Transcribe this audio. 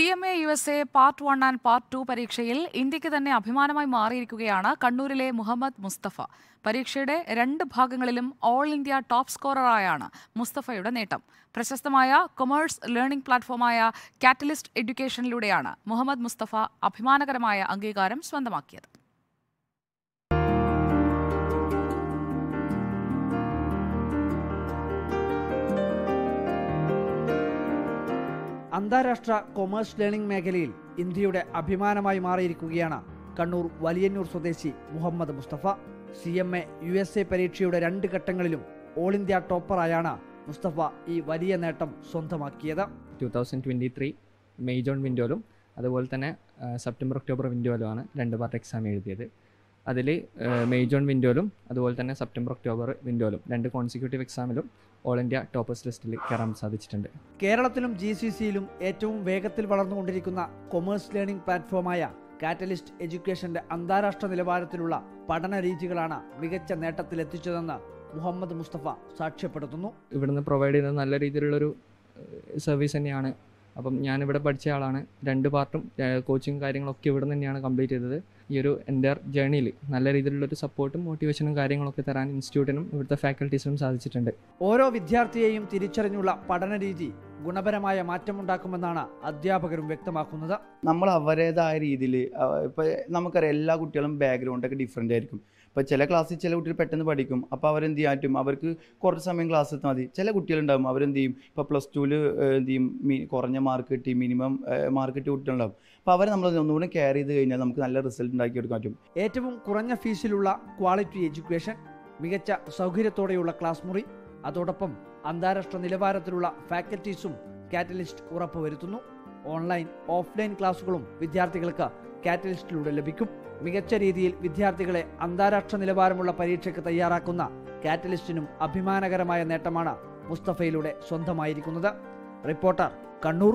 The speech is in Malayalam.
C M A U S A part one and part two പരീക്ഷയിൽ ഇന്ത്യയ്ക്ക് തന്നെ അഭിമാനമായി മാറിയിരിക്കുകയാണ് കണ്ണൂരിലെ മുഹമ്മദ് മുസ്തഫ. പരീക്ഷയുടെ രണ്ട് ഭാഗങ്ങളിലും ഓൾ ഇന്ത്യ ടോപ്പ് സ്കോററായാണ് മുസ്തഫയുടെ നേട്ടം. പ്രശസ്തമായ കൊമേഴ്സ് ലേണിംഗ് പ്ലാറ്റ്ഫോമായ കാറ്റലിസ്റ്റ് എഡ്യൂക്കേഷനിലൂടെയാണ് മുഹമ്മദ് മുസ്തഫ അഭിമാനകരമായ അംഗീകാരം സ്വന്തമാക്കിയത്. അന്താരാഷ്ട്ര കൊമേഴ്സ് ലേണിംഗ് മേഖലയിൽ ഇന്ത്യയുടെ അഭിമാനമായി മാറിയിരിക്കുകയാണ് കണ്ണൂർ വലിയന്നൂർ സ്വദേശി Muhammad Mustafa. C M A U S A പരീക്ഷയുടെ രണ്ട് ഘട്ടങ്ങളിലും ഓൾ ഇന്ത്യ ടോപ്പറായാണ് മുസ്തഫ ഈ വലിയ നേട്ടം സ്വന്തമാക്കിയത്. Two thousand twenty three May June വിൻഡോയിലും അതുപോലെ തന്നെ സെപ്റ്റംബർ ഒക്ടോബർ വിൻഡോയിലുമാണ് രണ്ട് പാർട്ട് എക്സാം എഴുതിയത്. അതിൽ മെയ് ജോൺ വിൻഡോയിലും അതുപോലെ തന്നെ സെപ്റ്റംബർ ഒക്ടോബർ വിൻഡോയിലും രണ്ട് കോൺസിക്യൂട്ടീവ് എക്സാമിലും ഓൾ ഇന്ത്യ ടോപ്പേഴ്സ് ലിസ്റ്റിൽ കയറാൻ സാധിച്ചിട്ടുണ്ട്. കേരളത്തിലും ജി സി സിയിലും ഏറ്റവും വേഗത്തിൽ വളർന്നുകൊണ്ടിരിക്കുന്ന കൊമേഴ്സ് ലേണിംഗ് പ്ലാറ്റ്ഫോമായ കാറ്റലിസ്റ്റ് എഡ്യൂക്കേഷന്റെ അന്താരാഷ്ട്ര നിലവാരത്തിലുള്ള പഠന രീതികളാണ് മികച്ച നേട്ടത്തിലെത്തിച്ചതെന്ന് മുഹമ്മദ് മുസ്തഫ സാക്ഷ്യപ്പെടുത്തുന്നു. ഇവിടുന്ന് പ്രൊവൈഡ് ചെയ്യുന്ന നല്ല രീതിയിലുള്ളൊരു സർവീസ് തന്നെയാണ് അപ്പം ഞാനിവിടെ പഠിച്ച ആളാണ്. രണ്ട് പാർട്ടും കോച്ചിങ് കാര്യങ്ങളൊക്കെ ഇവിടെ തന്നെയാണ് കംപ്ലീറ്റ് ചെയ്തത്. ഈ ഒരു എന്റെ ജേണിയിൽ നല്ല രീതിയിലുള്ളൊരു സപ്പോർട്ടും മോട്ടിവേഷനും കാര്യങ്ങളൊക്കെ തരാൻ ഇൻസ്റ്റിറ്റ്യൂട്ടിനും ഇവിടുത്തെ ഫാക്കൽറ്റീസിനും സാധിച്ചിട്ടുണ്ട്. ഓരോ വിദ്യാർത്ഥിയെയും തിരിച്ചറിഞ്ഞുള്ള പഠന രീതി ഗുണപരമായ മാറ്റമുണ്ടാക്കുമെന്നാണ് അധ്യാപകരും വ്യക്തമാക്കുന്നത്. നമ്മൾ അവരുടേതായ രീതിയിൽ ഇപ്പോൾ നമുക്കറിയാം എല്ലാ കുട്ടികളും ബാക്ക്ഗ്രൗണ്ടൊക്കെ ഡിഫറെന്റ് ആയിരിക്കും. ഇപ്പോൾ ചില ക്ലാസ്സിൽ ചില കുട്ടികൾ പെട്ടെന്ന് പഠിക്കും. അപ്പോൾ അവരെന്ത് ചെയ്യാൻ പറ്റും അവർക്ക് കുറച്ച് സമയം ക്ലാസ് എത്താൽ മതി. ചില കുട്ടികളുണ്ടാവും അവരെന്ത് ചെയ്യും? ഇപ്പോൾ പ്ലസ് ടുവിൽ എന്ത് ചെയ്യും? കുറഞ്ഞ മാർക്ക് കിട്ടി മിനിമം മാർക്ക് കിട്ടി കുട്ടികളുണ്ടാവും. അപ്പോൾ അവരെ നമ്മൾ ഒന്നുകൂടി കെയർ ചെയ്ത് കഴിഞ്ഞാൽ നമുക്ക് നല്ല റിസൾട്ട് ഉണ്ടാക്കി ഉണ്ടാക്കിയെടുക്കാൻ പറ്റും. ഏറ്റവും കുറഞ്ഞ ഫീസിലുള്ള ക്വാളിറ്റി എഡ്യൂക്കേഷൻ മികച്ച സൗകര്യത്തോടെയുള്ള ക്ലാസ് മുറി അതോടൊപ്പം അന്താരാഷ്ട്ര നിലവാരത്തിലുള്ള ഫാക്കൽറ്റീസും കാറ്റലിസ്റ്റ് ഉറപ്പുവരുത്തുന്നു. ഓൺലൈൻ ഓഫ്ലൈൻ ക്ലാസുകളും വിദ്യാർത്ഥികൾക്ക് കാറ്റലിസ്റ്റിലൂടെ ലഭിക്കും. മികച്ച രീതിയിൽ വിദ്യാർത്ഥികളെ അന്താരാഷ്ട്ര നിലവാരമുള്ള പരീക്ഷയ്ക്ക് തയ്യാറാക്കുന്ന കാറ്റലിസ്റ്റിനും അഭിമാനകരമായ നേട്ടമാണ് മുസ്തഫയിലൂടെ സ്വന്തമായിരിക്കുന്നത്. റിപ്പോർട്ടർ കണ്ണൂർ.